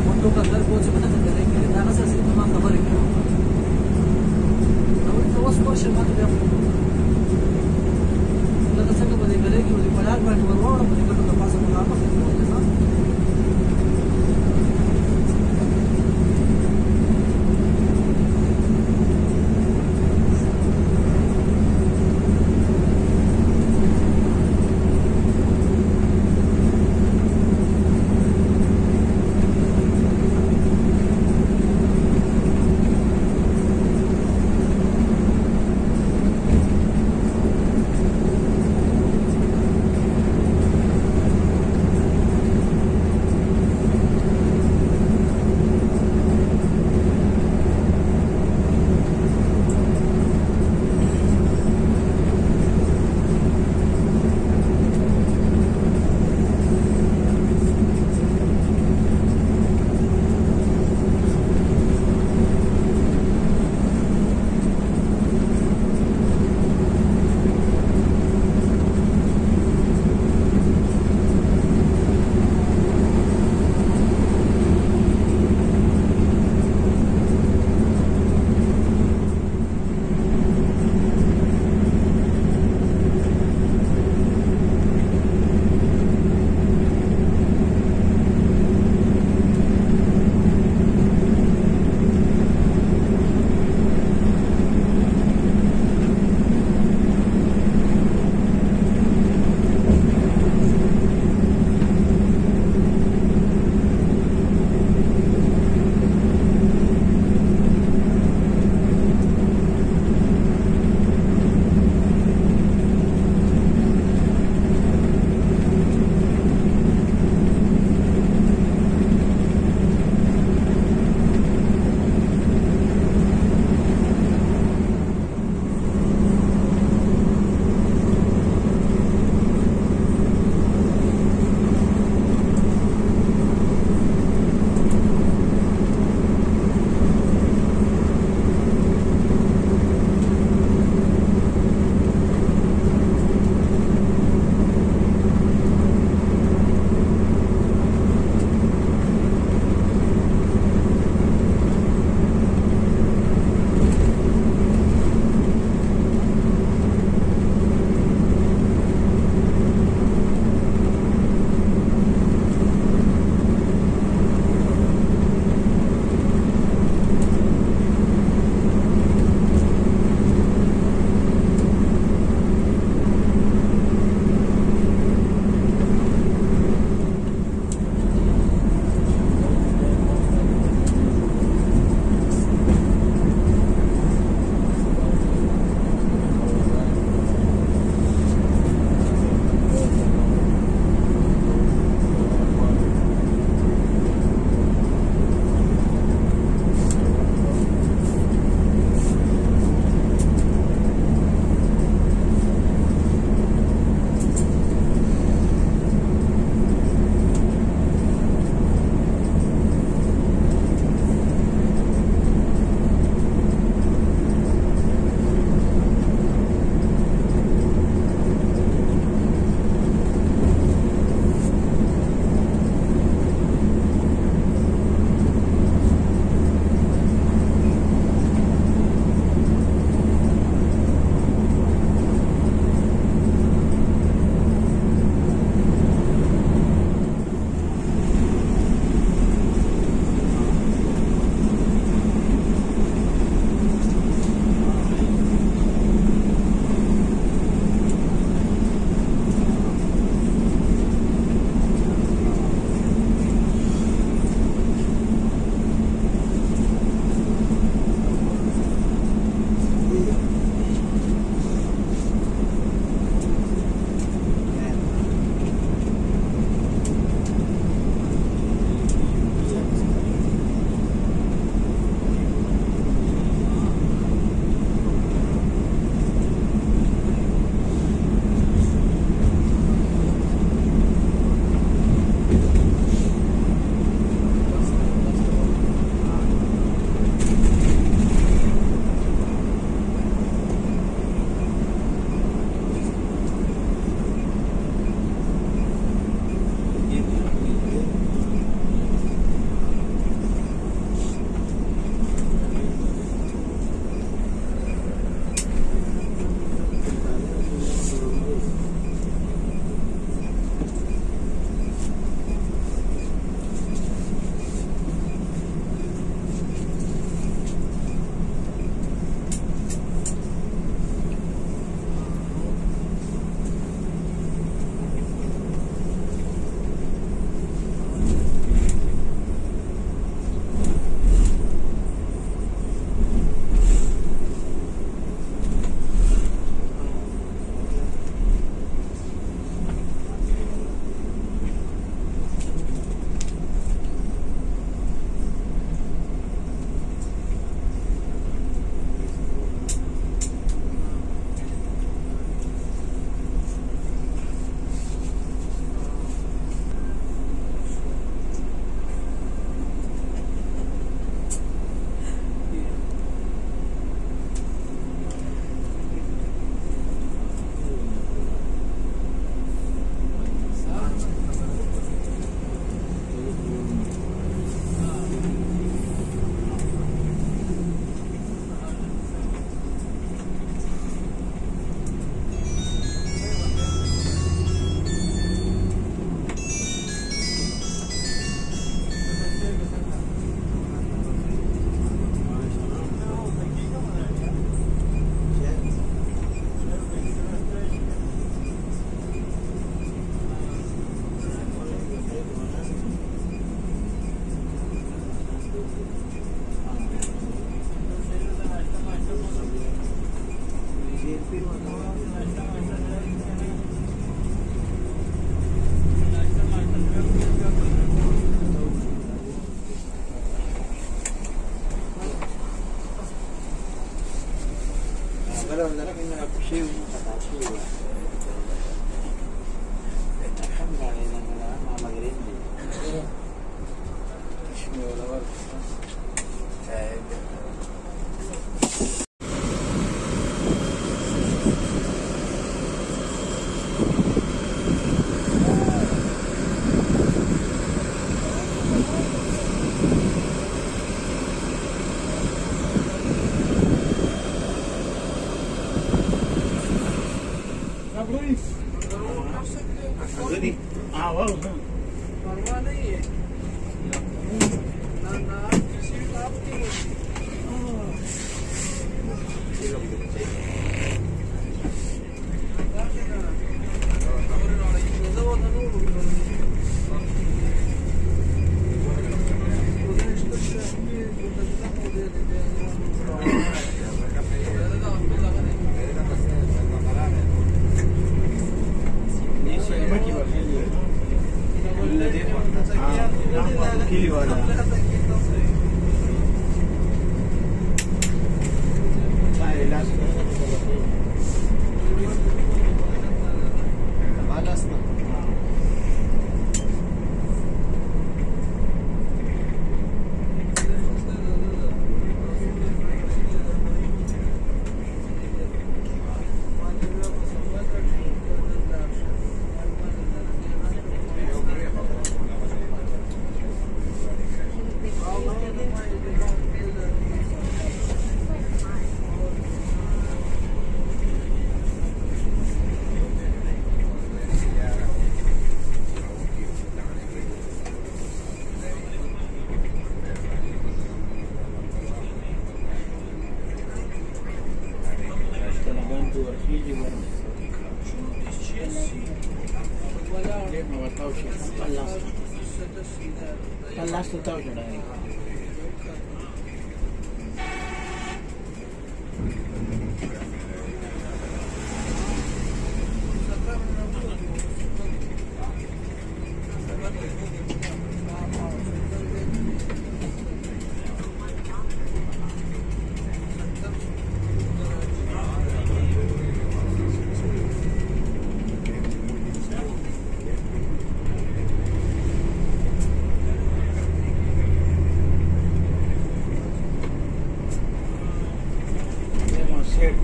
मुंडों का अंदर पहुँचे पता चलता है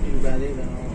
你别来了。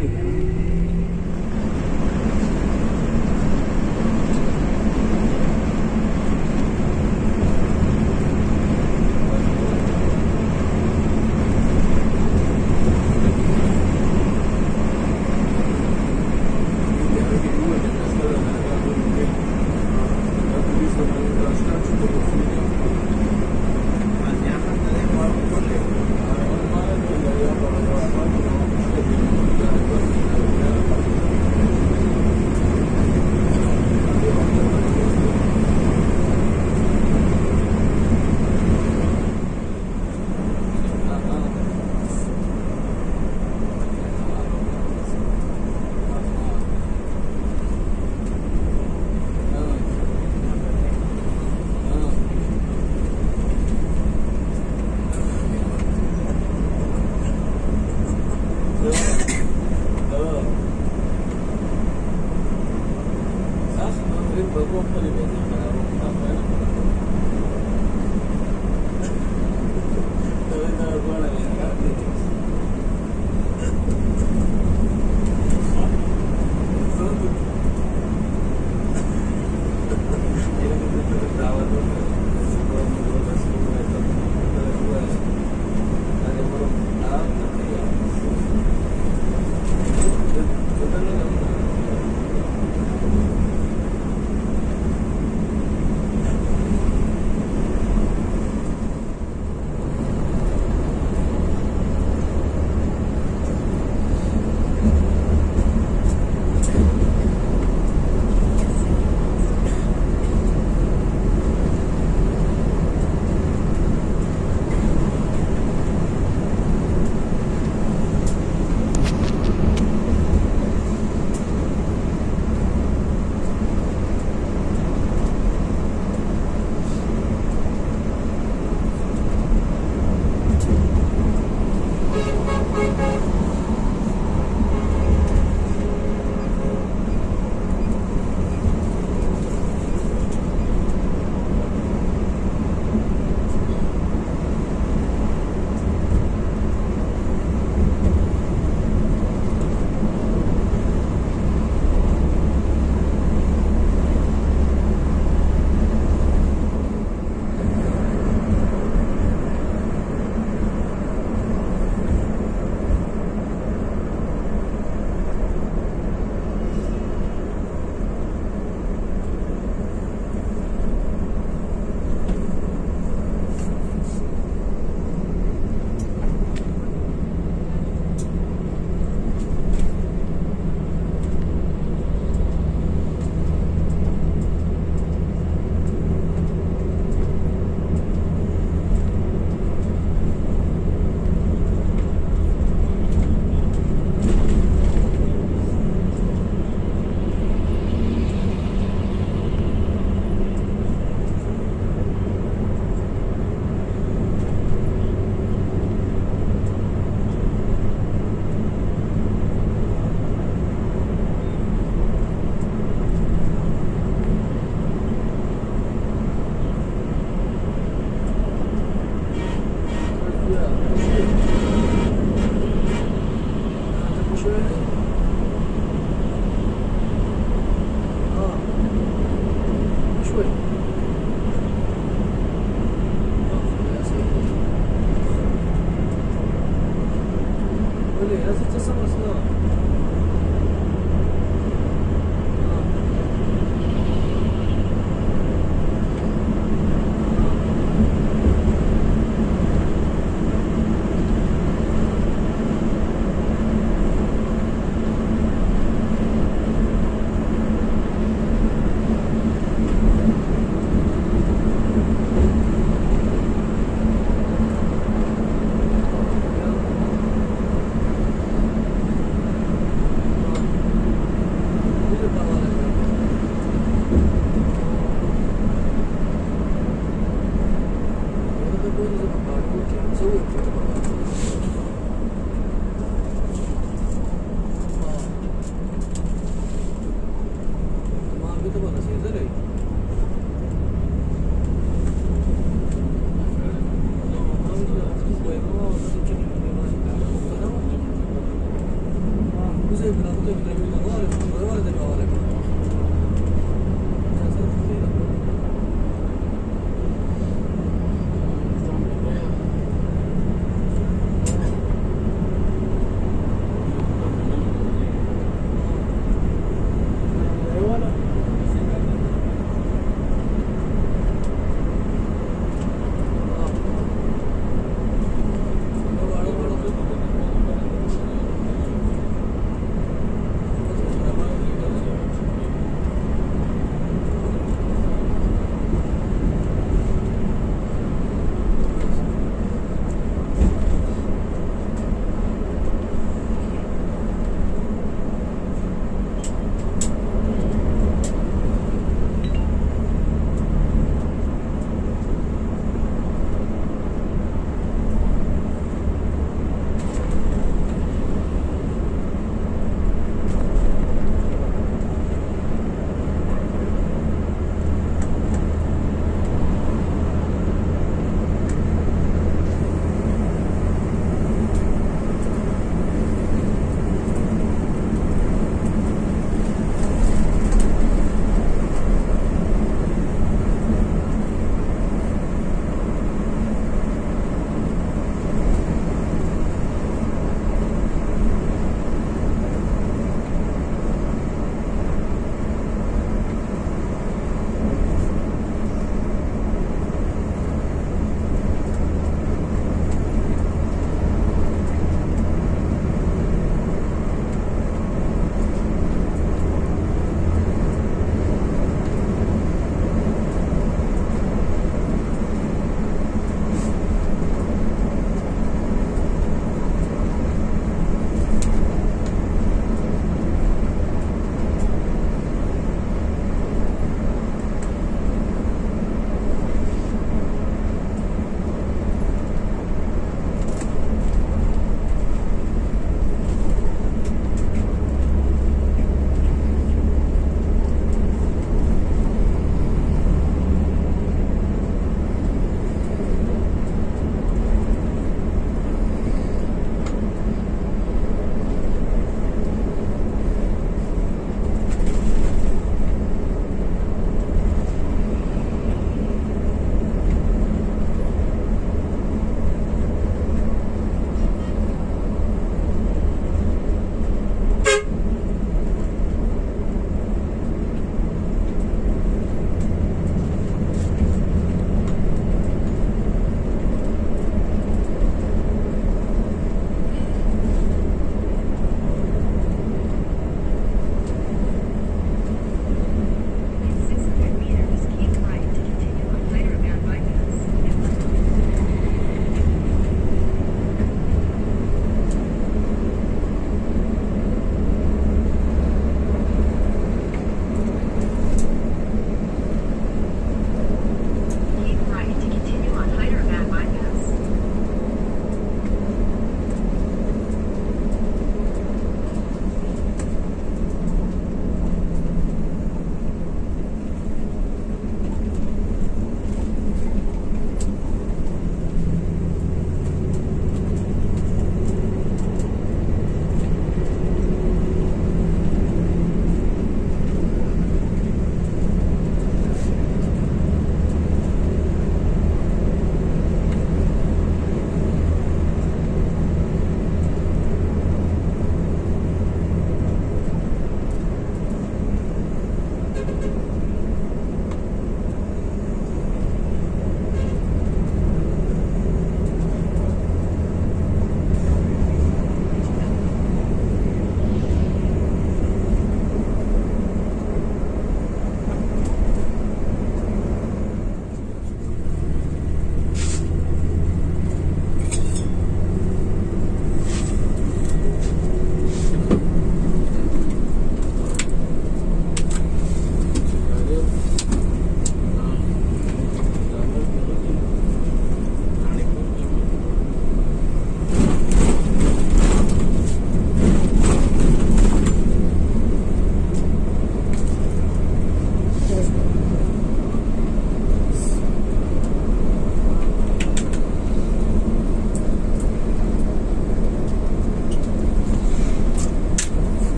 Itu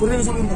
कुनै सकिन्छ